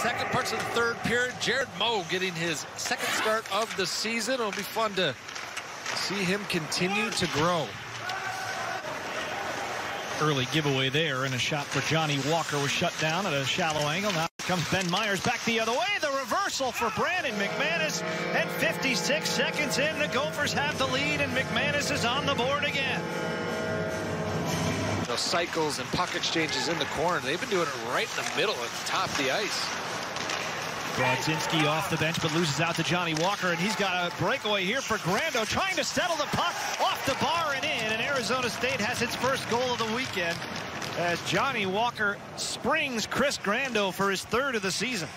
second parts of the third period. Jared Moe getting his second start of the season. It'll be fun to see him continue to grow. Early giveaway there, and a shot for Johnny Walker was shut down at a shallow angle. Now comes Ben Meyers back the other way. The reversal for Brannon McManus. And 56 seconds in, the Gophers have the lead, and McManus is on the board again. Those cycles and puck exchanges in the corner, they've been doing it right in the middle at the top of the ice. Brodzinski off the bench, but loses out to Johnny Walker, and he's got a breakaway here for Grando, trying to settle the puck off the bar and in, and Arizona State has its first goal of the weekend as Johnny Walker springs Chris Grando for his third of the season.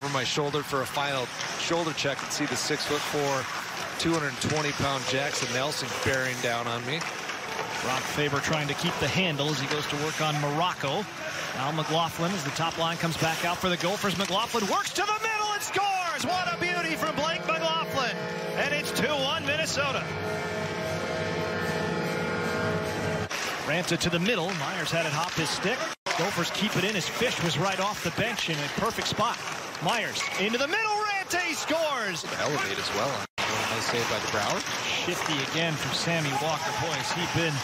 Over my shoulder for a final shoulder check and see the six foot four, 220 pound Jaxon Nelson bearing down on me. Brock Faber trying to keep the handle as he goes to work on Morocco. Now McLaughlin as the top line comes back out for the Gophers. McLaughlin works to the middle and scores. What a beauty from Blake McLaughlin. And it's 2-1 Minnesota. Ranta to the middle. Meyers had it hop his stick. Gophers keep it in as Fish was right off the bench in a perfect spot. Meyers into the middle. Ranta scores. Elevate as well. Nice save by the DeBrouwer. Shifty again from Sammy Walker. Boy, has he been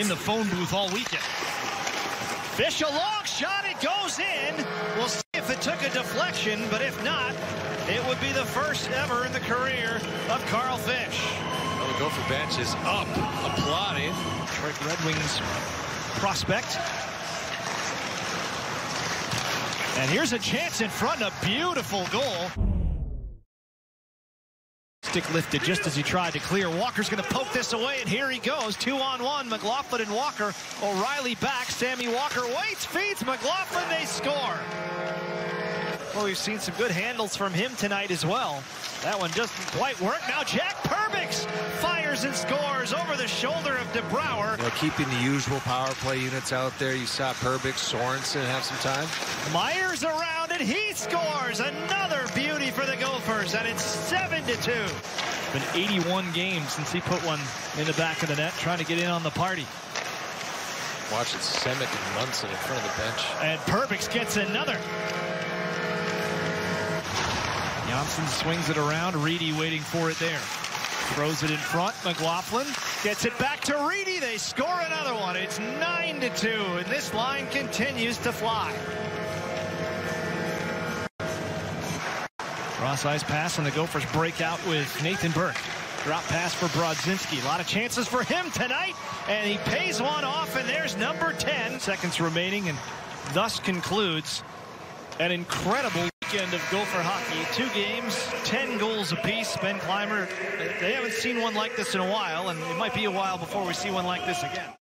in the phone booth all weekend. Fish a long shot. It goes in. We'll see if it took a deflection, but if not, it would be the first ever in the career of Carl Fish. Well, the Gopher bench is up, applauding. Detroit Red Wings prospect. And here's a chance in front, a beautiful goal. Stick lifted just as he tried to clear. Walker's going to poke this away, and here he goes. Two on one. McLaughlin and Walker. O'Reilly back. Sammy Walker waits, feeds McLaughlin. They score. Well, we've seen some good handles from him tonight as well. That one doesn't quite work. Now Jack Perbix fires and scores over the shoulder of DeBrouwer. You know, keeping the usual power play units out there. You saw Perbix, Sorensen have some time. Meyers around and he scores another beauty for and it's 7 to 2. It's been 81 games since he put one in the back of the net, trying to get in on the party. Watching Semick and Munson in front of the bench. And Perbix gets another. Johnson swings it around. Reedy waiting for it there. Throws it in front. McLaughlin gets it back to Reedy. They score another one. It's 9 to 2, and this line continues to fly. Cross ice pass, and the Gophers break out with Nathan Burke. Drop pass for Brodzinski. A lot of chances for him tonight, and he pays one off, and there's number 10. Seconds remaining, and thus concludes an incredible weekend of Gopher hockey. Two games, 10 goals apiece. Ben Clymer, they haven't seen one like this in a while, and it might be a while before we see one like this again.